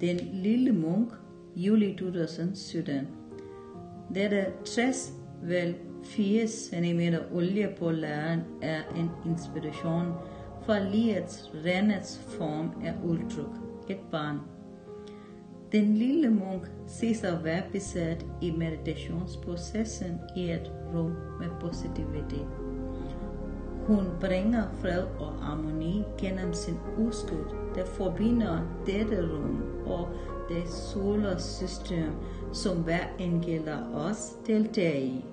Den lille munk, juli 2017. Dette 60 vel 80 cm olie på læreren er en inspiration for livets renets form af udtryk. Et barn. Den lille munk ses at være besat i meditationsprocessen i et rum med positivitet. Hun bringer fred og harmoni gennem sin uskyld, der forbinder dette rum og det solar system, som hver enkelt af os deltager i.